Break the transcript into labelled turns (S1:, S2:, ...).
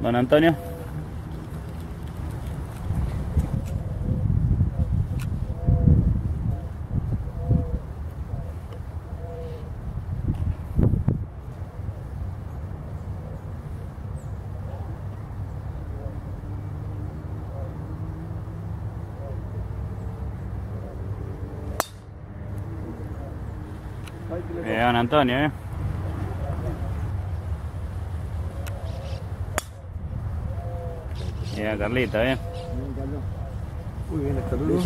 S1: Don Antonio. Bien, don Antonio, eh. Bien, Carlita, bien.
S2: Muy bien, hasta luego.